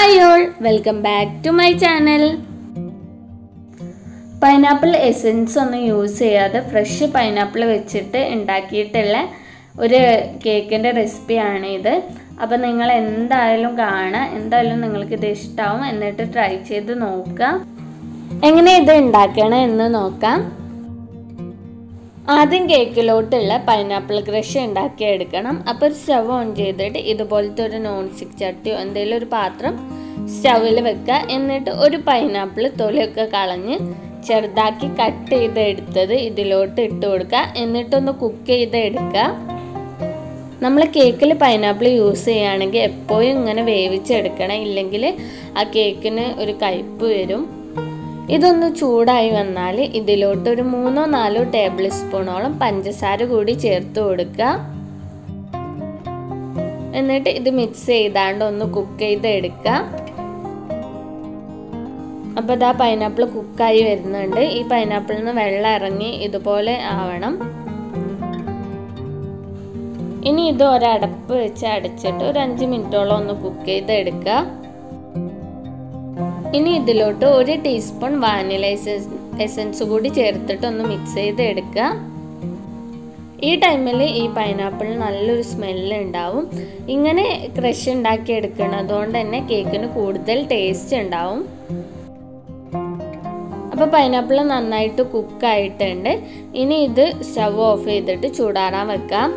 Hi all welcome back to my channel pineapple essence ഒന്നും use ചെയ്യാതെ fresh pineapple വെച്ചിട്ട് ഉണ്ടാക്കിയിട്ടുള്ള ഒരു കേക്കിന്റെ റെസിപ്പിയാണ് ഇത്. അപ്പോൾ നിങ്ങൾ എന്തായാലും കാണുക എന്തായാലും നിങ്ങൾക്ക് ഇത് ഇഷ്ടമാവും എന്നിട്ട് ട്രൈ ചെയ്ത് നോക്കുക. എങ്ങനെ ഇത് ഉണ്ടാക്കണം എന്ന് നോക്കാം. ആദ്യം കേക്കിലോട്ടുള്ള പൈനാപ്പിൾ ക്രഷ് ഉണ്ടാക്കി എടുക്കണം അപ്പോൾ ഒരു സ്റ്റവ് ഓൺ ചെയ്തിട്ട് ഇതുപോലത്തെ ഒരു നോൺ സ്റ്റിക്ക് ചട്ടിയോ എന്തെങ്കിലും ഒരു പാത്രം സ്റ്റവിൽ വെക്കുക എന്നിട്ട് ഒരു പൈനാപ്പിൾ തൊലിയൊക്കെ കളഞ്ഞ് ചെറുതാക്കി കട്ട് ചെയ്ത് എടുത്തത് ഇതിലോട്ട് ഇട്ട് കൊടുക്കുക എന്നിട്ടൊന്ന് കുക്ക് ചെയ്ത് എടുക്കുക നമ്മൾ കേക്കിൽ പൈനാപ്പിൾ യൂസ് ചെയ്യുകയാണെങ്കിൽ എപ്പോഴും ഇങ്ങനെ വേവിച്ചെടുക്കണം. ഇല്ലെങ്കിൽ ആ കേക്കിന് ഒരു കയ്പ്പ് വരും. ഇതൊന്ന് ചൂടായി വന്നാൽ ഇതിലോട്ട് ഒരു മൂന്നോ നാലോ ടേബിൾ സ്പൂണോളം പഞ്ചസാര കൂടി ചേർത്ത് കൊടുക്കുക എന്നിട്ട് ഇത് മിക്സ് ചെയ്താണ്ട് ഒന്ന് കുക്ക് ചെയ്ത് എടുക്കുക അപ്പോൾ ഇതാ പൈനാപ്പിൾ കുക്കായി വരുന്നുണ്ട്. ഈ പൈനാപ്പിളിൽ നിന്ന് വെള്ളം ഇറങ്ങി ഇതുപോലെ ആവണം. ഇനി ഇത് ഒരടപ്പ് വെച്ച് അടച്ചിട്ട് ഒരു അഞ്ച് മിനിറ്റോളം ഒന്ന് കുക്ക് ചെയ്ത് എടുക്കുക ഇനി ഇതിലോട്ട് ഒരു ടീസ്പൂൺ വാനില എസൻസ് കൂടി ചേർത്തിട്ട് ഒന്ന് മിക്സ് ചെയ്ത് എടുക്കുക ഈ ടൈമിൽ ഈ പൈനാപ്പിൾ നല്ലൊരു സ്മെല്ല് ഉണ്ടാവും. ഇങ്ങനെ ക്രഷ് ഉണ്ടാക്കി എടുക്കണം അതുകൊണ്ട് തന്നെ കേക്കിന് കൂടുതൽ ടേസ്റ്റ് ഉണ്ടാവും. അപ്പോൾ പൈനാപ്പിൾ നന്നായിട്ട് കുക്കായിട്ടുണ്ട് ഇനി ഇത് സ്റ്റവ് ഓഫ് ചെയ്തിട്ട് ചൂടാറാൻ വെക്കാം.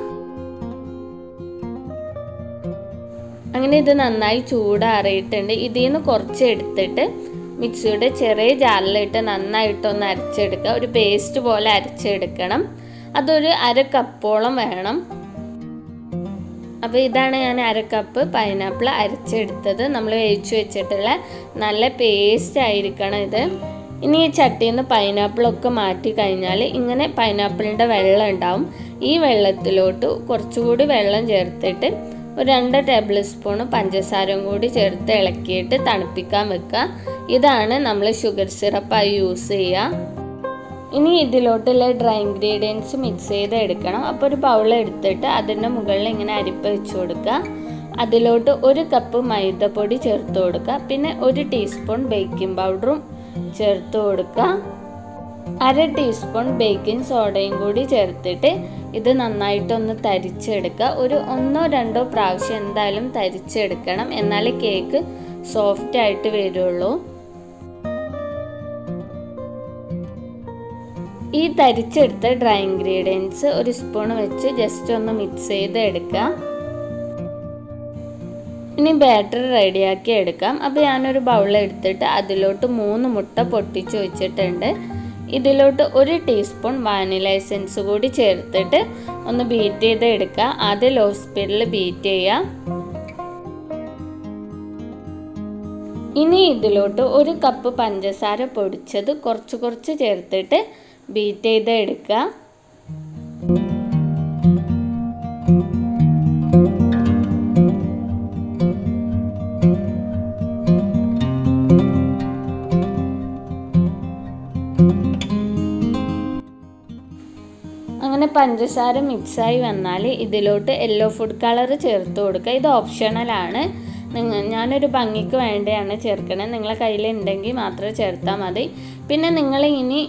അങ്ങനെ ഇത് നന്നായി ചൂടാറിയിട്ടുണ്ട്. ഇതിൽ നിന്ന് കുറച്ച് എടുത്തിട്ട് മിക്സിയുടെ ചെറിയ ജാറിലിട്ട് നന്നായിട്ടൊന്ന് അരച്ചെടുക്കുക. ഒരു പേസ്റ്റ് പോലെ അരച്ചെടുക്കണം. അതൊരു അര കപ്പോളം വേണം. അപ്പോൾ ഇതാണ് ഞാൻ അര കപ്പ് പൈനാപ്പിൾ അരച്ചെടുത്തത്. നമ്മൾ വേവിച്ച് വെച്ചിട്ടുള്ള നല്ല പേസ്റ്റ് ആയിരിക്കണം ഇത്. ഇനി ഈ ചട്ടിയിൽ നിന്ന് പൈനാപ്പിളൊക്കെ മാറ്റി കഴിഞ്ഞാൽ ഇങ്ങനെ പൈനാപ്പിളിന്റെ വെള്ളം ഉണ്ടാവും. ഈ വെള്ളത്തിലോട്ട് കുറച്ചുകൂടി വെള്ളം ചേർത്തിട്ട് ഒരു രണ്ട് ടേബിൾ സ്പൂൺ പഞ്ചസാരയും കൂടി ചേർത്ത് ഇളക്കിയിട്ട് തണുപ്പിക്കാൻ വെക്കുക. ഇതാണ് നമ്മൾ ഷുഗർ സിറപ്പായി യൂസ് ചെയ്യുക. ഇനി ഇതിലോട്ടുള്ള ഡ്രൈ ഇൻഗ്രീഡിയൻസ് മിക്സ് ചെയ്ത് എടുക്കണം. അപ്പോൾ ഒരു ബൗൾ എടുത്തിട്ട് അതിന്റെ മുകളിൽ ഇങ്ങനെ അരിപ്പ് വെച്ച് കൊടുക്കുക. അതിലോട്ട് ഒരു കപ്പ് മൈദപ്പൊടി ചേർത്ത് കൊടുക്കുക. പിന്നെ ഒരു ടീസ്പൂൺ ബേക്കിംഗ് പൗഡറും ചേർത്ത് കൊടുക്കുക. അര ടീസ്പൂൺ ബേക്കിംഗ് സോഡയും കൂടി ചേർത്തിട്ട് ഇത് നന്നായിട്ടൊന്ന് തരിച്ചെടുക്കുക. ഒരു ഒന്നോ രണ്ടോ പ്രാവശ്യം എന്തായാലും തരിച്ചെടുക്കണം. എന്നാലേ കേക്ക് സോഫ്റ്റ് ആയിട്ട് വരുള്ളൂ. ഈ തരിച്ചെടുത്ത ഡ്രൈ ഇൻഗ്രീഡിയൻസ് ഒരു സ്പൂൺ വെച്ച് ജസ്റ്റ് ഒന്ന് മിക്സ് ചെയ്ത് എടുക്കുക. ഇനി ബാറ്റർ റെഡിയാക്കി എടുക്കാം. അപ്പോൾ ഞാനൊരു ബൗൾ എടുത്തിട്ട് അതിലോട്ട് മൂന്ന് മുട്ട പൊട്ടിച്ച് വെച്ചിട്ടുണ്ട്. ഇതിലോട്ട് ഒരു ടീസ്പൂൺ വാനില എസെൻസ് കൂടി ചേർത്തിട്ട് ഒന്ന് ബീറ്റ് ചെയ്ത് എടുക്കുക ആദ്യം ലോ സ്പീഡിൽ ബീറ്റ് ചെയ്യുക. ഇനി ഇതിലോട്ട് ഒരു കപ്പ് പഞ്ചസാര പൊടിച്ചത് കുറച്ച് കുറച്ച് ചേർത്തിട്ട് ബീറ്റ് ചെയ്ത് എടുക്കുക പഞ്ചസാര മിക്സായി വന്നാൽ ഇതിലോട്ട് യെല്ലോ ഫുഡ് കളർ ചേർത്ത് കൊടുക്കുക. ഇത് ഓപ്ഷണലാണ് നിങ്ങൾ ഞാനൊരു ഭംഗിക്ക് വേണ്ടിയാണ് ചേർക്കണത് നിങ്ങളെ കയ്യിൽ ഉണ്ടെങ്കിൽ മാത്രം ചേർത്താൽ മതി. പിന്നെ നിങ്ങൾ ഇനി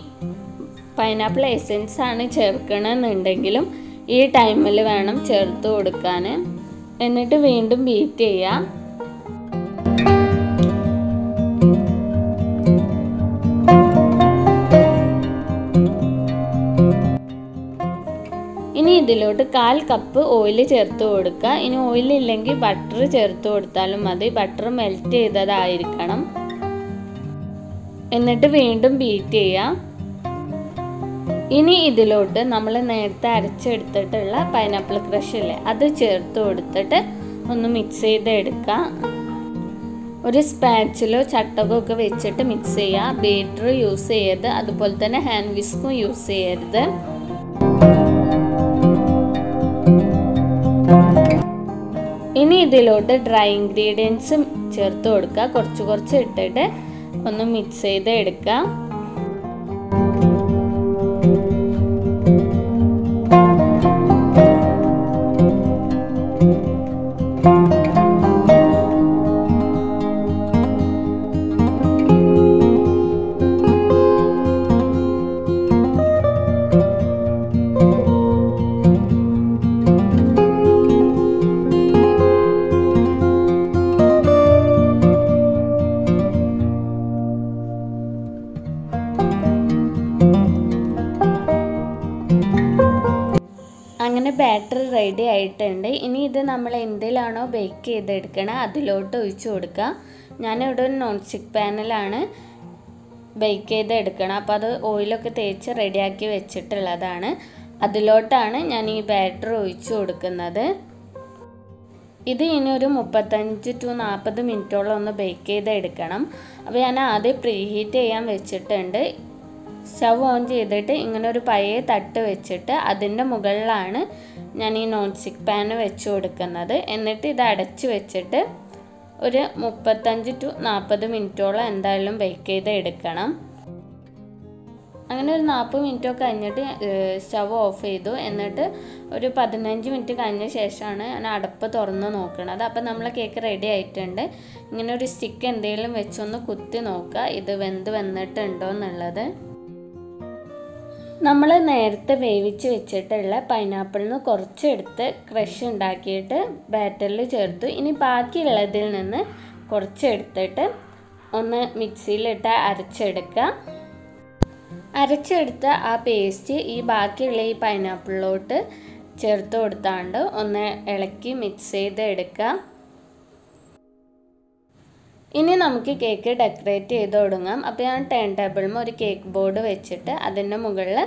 പൈനാപ്പിൾ എസെൻസ് ആണ് ചേർക്കണമെന്നുണ്ടെങ്കിലും ഈ ടൈമിൽ വേണം ചേർത്ത് കൊടുക്കാൻ. എന്നിട്ട് വീണ്ടും ബീറ്റ് ചെയ്യുക ഇതിലോട്ട് കാൽ കപ്പ് ഓയിൽ ചേർത്ത് കൊടുക്കുക. ഇനി ഓയിൽ ഇല്ലെങ്കിൽ ബട്ടർ ചേർത്ത് കൊടുത്താലും മതി. ബട്ടർ മെൽറ്റ് ചെയ്തതായിരിക്കണം. എന്നിട്ട് വീണ്ടും ബീറ്റ് ചെയ്യാം ഇനി ഇതിലോട്ട് നമ്മൾ നേരത്തെ അരച്ചെടുത്തിട്ടുള്ള പൈനാപ്പിൾ ക്രഷ് ഇല്ലേ അത് ചേർത്ത് കൊടുത്തിട്ട് ഒന്ന് മിക്സ് ചെയ്ത് എടുക്കുക ഒരു സ്പാച്ചിലോ ചട്ടകോ ഒക്കെ വെച്ചിട്ട് മിക്സ് ചെയ്യാം ബീറ്റർ യൂസ് ചെയ്യരുത്. അതുപോലെ തന്നെ ഹാൻഡ് വിസ്കും യൂസ് ചെയ്യരുത്. ഇനി ഇതിലോട്ട് ഡ്രൈ ഇൻഗ്രീഡിയൻസും ചേർത്ത് കൊടുക്കുക. കുറച്ച് കുറച്ച് ഇട്ടിട്ട് ഒന്ന് മിക്സ് ചെയ്ത് എടുക്കുക. നമ്മൾ എന്തിലാണോ ബേക്ക് ചെയ്തെടുക്കണത് അതിലോട്ട് ഒഴിച്ചു കൊടുക്കുക. ഞാനിവിടെ ഒരു നോൺ സ്റ്റിക്ക് പാനിലാണ് ബേക്ക് ചെയ്തെടുക്കണം. അപ്പോൾ അത് ഓയിലൊക്കെ തേച്ച് റെഡിയാക്കി വെച്ചിട്ടുള്ളതാണ്. അതിലോട്ടാണ് ഞാൻ ഈ ബാറ്റർ ഒഴിച്ചു കൊടുക്കുന്നത്. ഇത് ഇനി ഒരു മുപ്പത്തഞ്ച് ടു നാൽപ്പത് മിനിറ്റോളം ഒന്ന് ബേക്ക് ചെയ്തെടുക്കണം. അപ്പോൾ ഞാൻ ആദ്യം പ്രീ ഹീറ്റ് ചെയ്യാൻ വെച്ചിട്ടുണ്ട്. സ്റ്റവ് ഓൺ ചെയ്തിട്ട് ഇങ്ങനെ ഒരു പഴയ തട്ട് വെച്ചിട്ട് അതിന്റെ മുകളിലാണ് ഞാൻ ഈ നോൺ സ്റ്റിക്ക് പാന് വെച്ച് കൊടുക്കുന്നത്. എന്നിട്ട് ഇത് അടച്ച് വെച്ചിട്ട് ഒരു മുപ്പത്തഞ്ച് ടു നാൽപ്പത് മിനിറ്റോളം എന്തായാലും ബേക്ക് ചെയ്ത് എടുക്കണം. അങ്ങനെ ഒരു നാൽപ്പത് മിനിറ്റ് കഴിഞ്ഞിട്ട് സ്റ്റവ് ഓഫ് ചെയ്തു. എന്നിട്ട് ഒരു പതിനഞ്ച് മിനിറ്റ് കഴിഞ്ഞ ശേഷമാണ് ഞാൻ അടപ്പ് തുറന്ന് നോക്കുന്നത് അപ്പോൾ നമ്മളെ കേക്ക് റെഡി ആയിട്ടുണ്ട്. ഇങ്ങനെ ഒരു സ്റ്റിക്ക് എന്തെങ്കിലും വെച്ചൊന്ന് കുത്തി നോക്കുക. ഇത് വെന്ത് വന്നിട്ടുണ്ടോ എന്നുള്ളത്. നമ്മൾ നേരത്തെ വേവിച്ച് വെച്ചിട്ടുള്ള പൈനാപ്പിളിന് കുറച്ചെടുത്ത് ക്രഷ് ഉണ്ടാക്കിയിട്ട് ബാറ്ററിൽ ചേർത്തു. ഇനി ബാക്കിയുള്ളതിൽ നിന്ന് കുറച്ചെടുത്തിട്ട് ഒന്ന് മിക്സിയിലിട്ട് അരച്ചെടുക്കുക. അരച്ചെടുത്ത ആ പേസ്റ്റ് ഈ ബാക്കിയുള്ള ഈ പൈനാപ്പിളിലോട്ട് ചേർത്ത് കൊടുത്താണ്ട് ഒന്ന് ഇളക്കി മിക്സ് ചെയ്ത് എടുക്കുക ഇനി നമുക്ക് കേക്ക് ഡെക്കറേറ്റ് ചെയ്ത് തുടങ്ങാം അപ്പോൾ ഞാൻ ടേൺ ടേബിളിൽ ഒരു കേക്ക് ബോർഡ് വെച്ചിട്ട് അതിന്റെ മുകളിൽ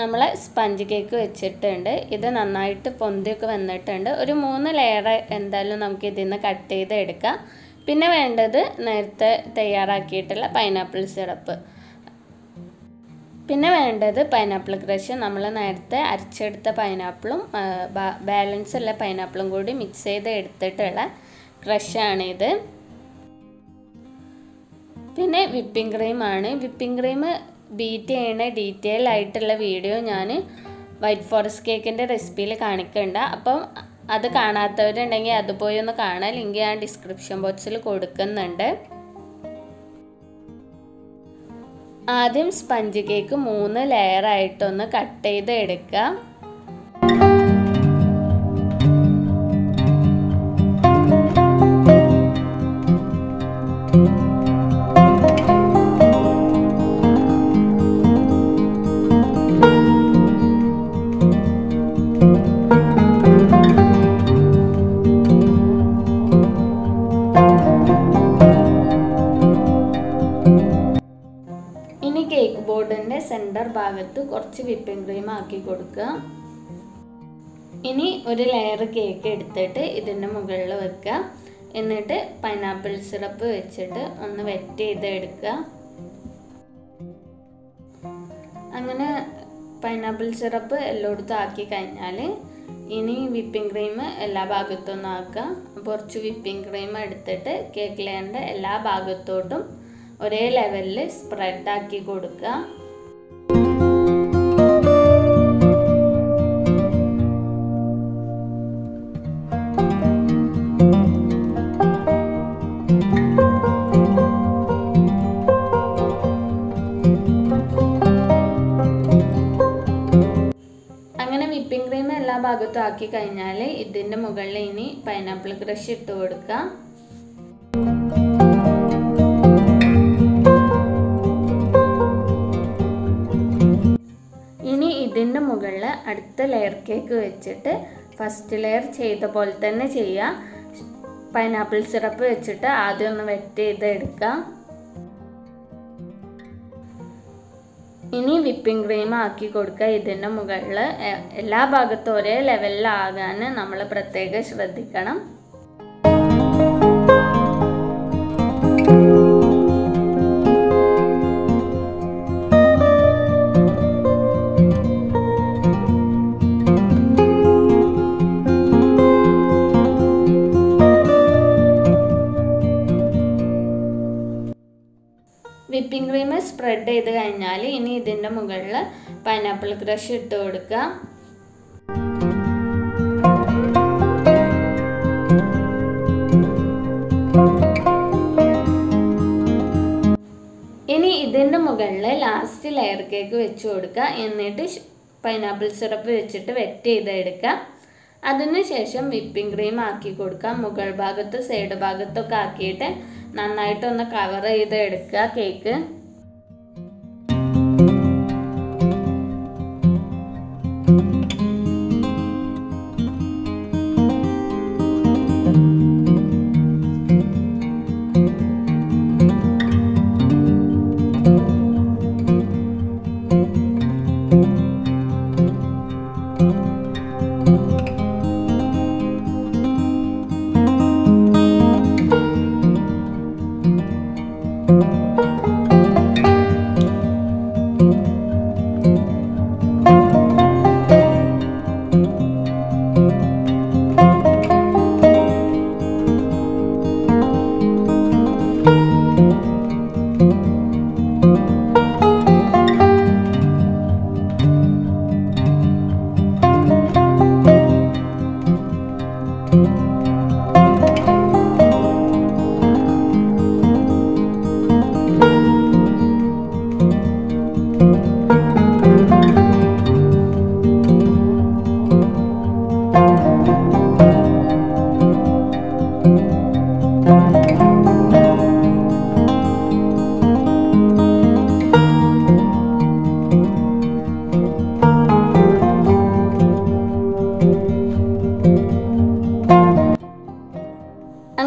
നമ്മൾ സ്പഞ്ച് കേക്ക് വെച്ചിട്ടുണ്ട്. ഇത് നന്നായിട്ട് പൊന്തിയൊക്കെ വന്നിട്ടുണ്ട്. ഒരു മൂന്ന് ലെയർ എന്തായാലും നമുക്ക് ഇതിൽ നിന്ന് കട്ട് ചെയ്ത് എടുക്കാം. പിന്നെ വേണ്ടത് നേരത്തെ തയ്യാറാക്കിയിട്ടുള്ള പൈനാപ്പിൾ സിറപ്പ് പിന്നെ വേണ്ടത് പൈനാപ്പിൾ ക്രഷ് നമ്മൾ നേരത്തെ അരച്ചെടുത്ത പൈനാപ്പിളും ബാലൻസ് ഉള്ള പൈനാപ്പിളും കൂടി മിക്സ് ചെയ്ത് എടുത്തിട്ടുള്ള ക്രഷാണിത് പിന്നെ വിപ്പിംഗ് ക്രീമാണ്. വിപ്പിംഗ് ക്രീം ബീറ്റ് ചെയ്യണ ഡീറ്റെയിൽ ആയിട്ടുള്ള വീഡിയോ ഞാൻ വൈറ്റ് ഫോറസ്റ്റ് കേക്കിന്റെ റെസിപ്പിയിൽ കാണിക്കുന്നുണ്ട് അപ്പം അത് കാണാത്തവരുണ്ടെങ്കിൽ അത് പോയി ഒന്ന് കാണാൻ ലിങ്ക് ഞാൻ ഡിസ്ക്രിപ്ഷൻ ബോക്സിൽ കൊടുക്കുന്നുണ്ട്. ആദ്യം സ്പഞ്ച് കേക്ക് മൂന്ന് ലെയർ ആയിട്ടൊന്ന് കട്ട് ചെയ്ത് എടുക്കുക ഭാഗത്ത് കുറച്ച് വിപ്പിംഗ് ക്രീം ആക്കി കൊടുക്കുക. ഇനി ഒരു ലെയർ കേക്ക് എടുത്തിട്ട് ഇതിന്റെ മുകളിൽ വെക്കുക. എന്നിട്ട് പൈനാപ്പിൾ സിറപ്പ് വെച്ചിട്ട് ഒന്ന് വെറ്റ് ചെയ്ത് എടുക്കുക അങ്ങനെ പൈനാപ്പിൾ സിറപ്പ് എല്ലായിടത്തും ആക്കി കഴിഞ്ഞാൽ ഇനി വിപ്പിംഗ് ക്രീം എല്ലാ ഭാഗത്തും ആക്കുക. കുറച്ച് വിപ്പിംഗ് ക്രീം എടുത്തിട്ട് കേക്ക് ലെയറിന്റെ എല്ലാ ഭാഗത്തോട്ടും ഒരേ ലെവലിൽ സ്പ്രെഡ് ആക്കി കൊടുക്കുക. വിപ്പിംഗ് ക്രീം എല്ലാ ഭാഗത്തും ആക്കി കഴിഞ്ഞാൽ ഇതിന്റെ മുകളിൽ ഇനി പൈനാപ്പിൾ ക്രഷ് ഇട്ട് കൊടുക്കുക ഇനി ഇതിന്റെ മുകളിൽ അടുത്ത ലെയർ കേക്ക് വെച്ചിട്ട് ഫസ്റ്റ് ലെയർ ചെയ്ത പോലെ തന്നെ ചെയ്യുക പൈനാപ്പിൾ സിറപ്പ് വെച്ചിട്ട് ആദ്യം ഒന്ന് വെറ്റ് ചെയ്ത് എടുക്കുക ഇനി വിപ്പിംഗ് ക്രീം ആക്കി കൊടുക്കുക. ഇതിന്റെ മുകളിൽ എല്ലാ ഭാഗത്തും ഒരേ ലെവലിലാകാൻ നമ്മൾ പ്രത്യേകം ശ്രദ്ധിക്കണം. സ്പ്രെഡ് ചെയ്ത് കഴിഞ്ഞാൽ ഇനി ഇതിന്റെ മുകളിൽ പൈനാപ്പിൾ ക്രഷ് ഇട്ട് കൊടുക്കുക. ഇനി ഇതിന്റെ മുകളിൽ ലാസ്റ്റ് ലെയർ കേക്ക് വെച്ച് കൊടുക്കുക. എന്നിട്ട് പൈനാപ്പിൾ സിറപ്പ് വെച്ചിട്ട് വെറ്റ് ചെയ്തെടുക്കുക അതിനുശേഷം വിപ്പിംഗ് ക്രീം ആക്കി കൊടുക്കുക. മുകൾ ഭാഗത്ത് സൈഡ് ഭാഗത്തൊക്കെ ആക്കിയിട്ട് നന്നായിട്ടൊന്ന് കവർ ചെയ്ത് എടുക്കുക കേക്ക്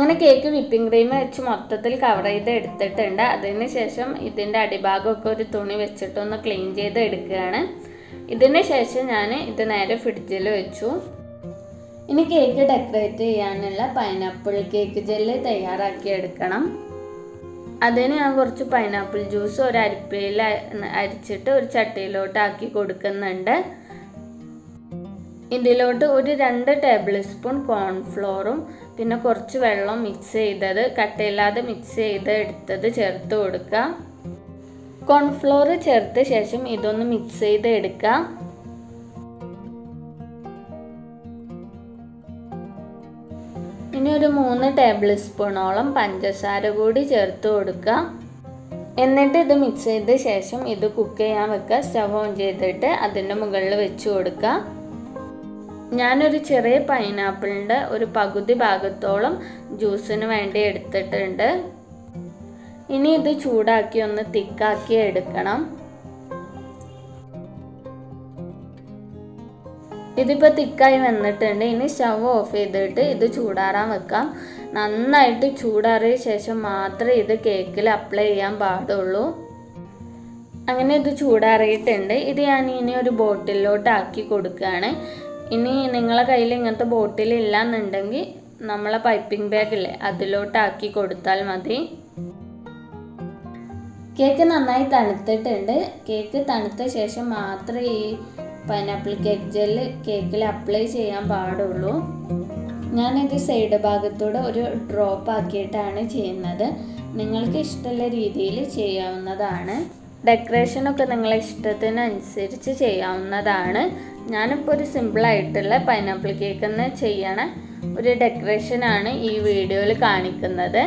അങ്ങനെ കേക്ക് വിപ്പിംഗ് ക്രീം വെച്ച് മൊത്തത്തിൽ കവർ ചെയ്ത് എടുത്തിട്ടുണ്ട്. അതിന് ശേഷം ഇതിന്റെ അടിഭാഗമൊക്കെ ഒരു തുണി വെച്ചിട്ടൊന്ന് ക്ലീൻ ചെയ്ത് എടുക്കുകയാണ്. ഇതിന് ശേഷം ഞാൻ ഇത് നേരെ ഫ്രിഡ്ജിൽ വെച്ചു. ഇനി കേക്ക് ഡെക്കറേറ്റ് ചെയ്യാനുള്ള പൈനാപ്പിൾ കേക്ക് ജെല്ല് തയ്യാറാക്കി എടുക്കണം. അതിന് ഞാൻ കുറച്ച് പൈനാപ്പിൾ ജ്യൂസ് ഒരു അരിപ്പയിൽ അരിച്ചിട്ട് ഒരു ചട്ടിയിലോട്ട് ആക്കി കൊടുക്കുന്നുണ്ട്. ഇതിലോട്ട് ഒരു രണ്ട് ടേബിൾ സ്പൂൺ കോൺഫ്ലോറും പിന്നെ കുറച്ച് വെള്ളം മിക്സ് ചെയ്തത് കട്ടയില്ലാതെ മിക്സ് ചെയ്ത് എടുത്തത് ചേർത്ത് കൊടുക്കുക. കോൺഫ്ലോർ ചേർത്ത ശേഷം ഇതൊന്ന് മിക്സ് ചെയ്ത് എടുക്കുക. ഇനി ഒരു മൂന്ന് ടേബിൾ സ്പൂണോളം പഞ്ചസാര കൂടി ചേർത്ത് കൊടുക്കുക. എന്നിട്ട് ഇത് മിക്സ് ചെയ്ത ശേഷം ഇത് കുക്ക് ചെയ്യാൻ വെക്കുക. സ്റ്റവ് ഓൺ ചെയ്തിട്ട് അതിന്റെ മുകളിൽ വെച്ച് കൊടുക്കുക. ഞാനൊരു ചെറിയ പൈനാപ്പിളിന്റെ ഒരു പകുതി ഭാഗത്തോളം ജ്യൂസിന് വേണ്ടി എടുത്തിട്ടുണ്ട്. ഇനി ഇത് ചൂടാക്കി ഒന്ന് തിക്കാക്കി എടുക്കണം. ഇതിപ്പോൾ തിക്കായി വന്നിട്ടുണ്ട്. ഇനി സ്റ്റവ് ഓഫ് ചെയ്തിട്ട് ഇത് ചൂടാറാൻ വെക്കാം. നന്നായിട്ട് ചൂടാറിയ ശേഷം മാത്രമേ ഇത് കേക്കിൽ അപ്ലൈ ചെയ്യാൻ പാടുള്ളൂ. അങ്ങനെ ഇത് ചൂടാറിയിട്ടുണ്ട്. ഇത് ഞാൻ ഇനി ഒരു ബോട്ടിലോട്ട് ആക്കി കൊടുക്കുകയാണ്. ഇനി നിങ്ങളെ കയ്യിൽ ഇങ്ങനത്തെ ബോട്ടിൽ ഇല്ലാന്നുണ്ടെങ്കിൽ നമ്മളെ പൈപ്പിംഗ് ബാഗില്ലേ അതിലോട്ടാക്കി കൊടുത്താൽ മതി. കേക്ക് നന്നായി തണുത്തിട്ടുണ്ട്. കേക്ക് തണുത്ത ശേഷം മാത്രമേ ഈ പൈനാപ്പിൾ കേക്ക് ജെല്ല് കേക്കിൽ അപ്ലൈ ചെയ്യാൻ പാടുള്ളൂ. ഞാനിത് സൈഡ് ഭാഗത്തൂടെ ഒരു ഡ്രോപ്പ് ആക്കിയിട്ടാണ് ചെയ്യുന്നത്. നിങ്ങൾക്ക് ഇഷ്ടമുള്ള രീതിയിൽ ചെയ്യാവുന്നതാണ്. ഡെക്കറേഷനൊക്കെ നിങ്ങളെ ഇഷ്ടത്തിനനുസരിച്ച് ചെയ്യാവുന്നതാണ്. ഞാനിപ്പോൾ ഒരു സിമ്പിളായിട്ടുള്ള പൈനാപ്പിൾ കേക്ക് തന്നെ ചെയ്യണ. ഒരു ഡെക്കറേഷനാണ് ഈ വീഡിയോയിൽ കാണിക്കുന്നത്.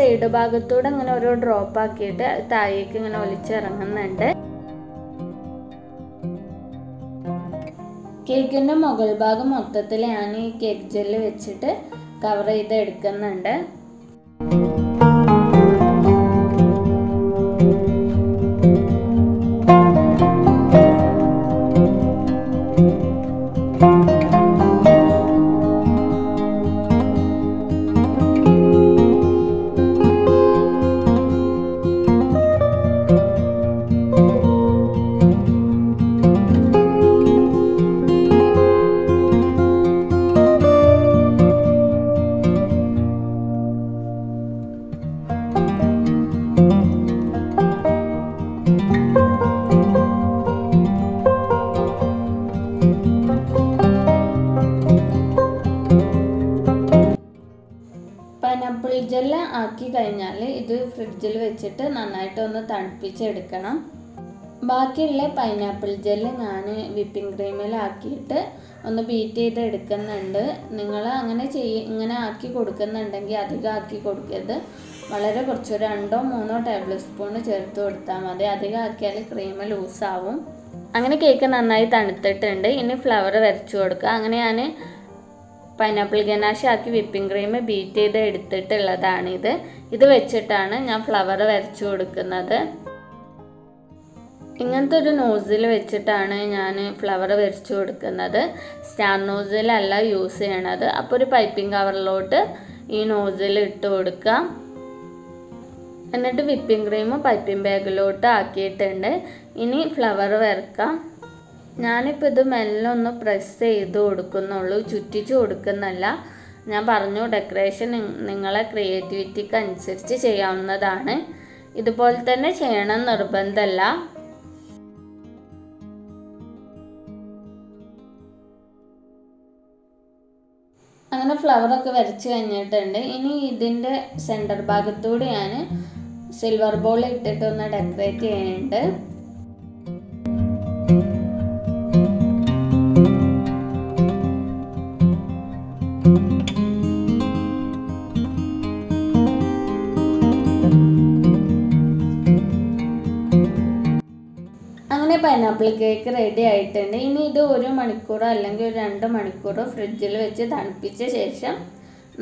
സൈഡ് ഭാഗത്തൂടെ അങ്ങനെ ഓരോ ഡ്രോപ്പ് ആക്കിയിട്ട് താഴേക്ക് ഇങ്ങനെ ഒലിച്ചിറങ്ങുന്നുണ്ട്. കേക്കിന്റെ മുകൾ ഭാഗം മൊത്തത്തിൽ ഞാൻ ഈ കേക്ക് ജെല്ല് വെച്ചിട്ട് കവർ ചെയ്ത് എടുക്കുന്നുണ്ട് നന്നായിട്ടൊന്ന് തണുപ്പിച്ചെടുക്കണം. ബാക്കിയുള്ള പൈനാപ്പിൾ ജെല്ല് ഞാൻ വിപ്പിംഗ് ക്രീമിലാക്കിയിട്ട് ഒന്ന് ബീറ്റ് ചെയ്ത് എടുക്കുന്നുണ്ട് നിങ്ങൾ അങ്ങനെ ചെയ്യ ഇങ്ങനെ ആക്കി കൊടുക്കുന്നുണ്ടെങ്കിൽ അധികം ആക്കി കൊടുക്കരുത്. വളരെ കുറച്ച് രണ്ടോ മൂന്നോ ടേബിൾ സ്പൂൺ ചേർത്ത് കൊടുത്താൽ മതി. അധികം ആക്കിയാൽ ക്രീം ലൂസാവും അങ്ങനെ കേക്ക് നന്നായി തണുത്തിട്ടുണ്ട്. ഇനി ഫ്ലവർ വരച്ചു കൊടുക്കുക. അങ്ങനെ ഞാൻ പൈനാപ്പിൾ ഗനാഷ് ആക്കി വിപ്പിംഗ് ക്രീം ബീറ്റ് ചെയ്ത് എടുത്തിട്ടുള്ളതാണിത് ഇത് വെച്ചിട്ടാണ് ഞാൻ ഫ്ലവർ വരച്ചു കൊടുക്കുന്നത്. ഇങ്ങനത്തെ ഒരു നോസിൽ വെച്ചിട്ടാണ് ഞാൻ ഫ്ലവർ വരച്ചു കൊടുക്കുന്നത്. സ്റ്റാർ നോസിലല്ല യൂസ് ചെയ്യണത്. അപ്പോൾ ഒരു പൈപ്പിംഗ് കവറിലോട്ട് ഈ നോസിൽ ഇട്ട് കൊടുക്കാം എന്നിട്ട് വിപ്പിംഗ് ക്രീം പൈപ്പിംഗ് ബാഗിലോട്ട് ആക്കിയിട്ടുണ്ട്. ഇനി ഫ്ലവർ വരക്കാം ഞാനിപ്പോൾ ഇത് മെല്ലെ ഒന്ന് പ്രസ് ചെയ്ത് കൊടുക്കുന്നുള്ളൂ. ചുറ്റിച്ച് കൊടുക്കുന്നല്ല. ഞാൻ പറഞ്ഞു ഡെക്കറേഷൻ നിങ്ങളെ ക്രിയേറ്റിവിറ്റിക്ക് അനുസരിച്ച് ചെയ്യാവുന്നതാണ്. ഇതുപോലെ തന്നെ ചെയ്യണം നിർബന്ധമല്ല അങ്ങനെ ഫ്ലവറൊക്കെ വരച്ച് കഴിഞ്ഞിട്ടുണ്ട്. ഇനി ഇതിന്റെ സെന്റർ ഭാഗത്തൂടെ ഞാൻ സിൽവർ ബോൾ ഇട്ടിട്ടൊന്ന് ഡെക്കറേറ്റ് ചെയ്യുന്നുണ്ട് പൈനാപ്പിൾ കേക്ക് റെഡി ആയിട്ടുണ്ട്. ഇനി ഇത് ഒരു മണിക്കൂറോ അല്ലെങ്കിൽ ഒരു രണ്ട് മണിക്കൂറോ ഫ്രിഡ്ജിൽ വെച്ച് തണുപ്പിച്ച ശേഷം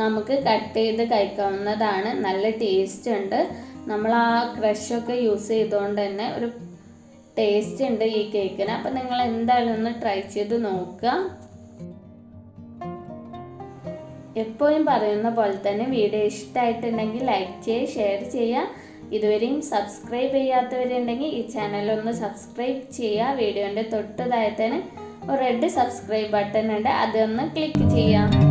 നമുക്ക് കട്ട് ചെയ്ത് കഴിക്കാവുന്നതാണ്. നല്ല ടേസ്റ്റ് ഉണ്ട്. നമ്മൾ ആ ക്രഷൊക്കെ യൂസ് ചെയ്തുകൊണ്ട് തന്നെ ഒരു ടേസ്റ്റ് ഉണ്ട് ഈ കേക്കിന് അപ്പം നിങ്ങൾ എന്തായാലും ഒന്ന് ട്രൈ ചെയ്ത് നോക്കുക. എപ്പോഴും പറയുന്ന പോലെ തന്നെ വീഡിയോ ഇഷ്ടമായിട്ടുണ്ടെങ്കിൽ ലൈക്ക് ചെയ്യുക ഷെയർ ചെയ്യുക. ഇതുവരെയും സബ്സ്ക്രൈബ് ചെയ്യാത്തവരുണ്ടെങ്കിൽ ഈ ചാനൽ ഒന്ന് സബ്സ്ക്രൈബ് ചെയ്യുക. വീഡിയോന്റെ തൊട്ട് താഴത്തേന് ഒരു റെഡ് സബ്സ്ക്രൈബ് ബട്ടൺ ഉണ്ട്. അതൊന്ന് ക്ലിക്ക് ചെയ്യാം.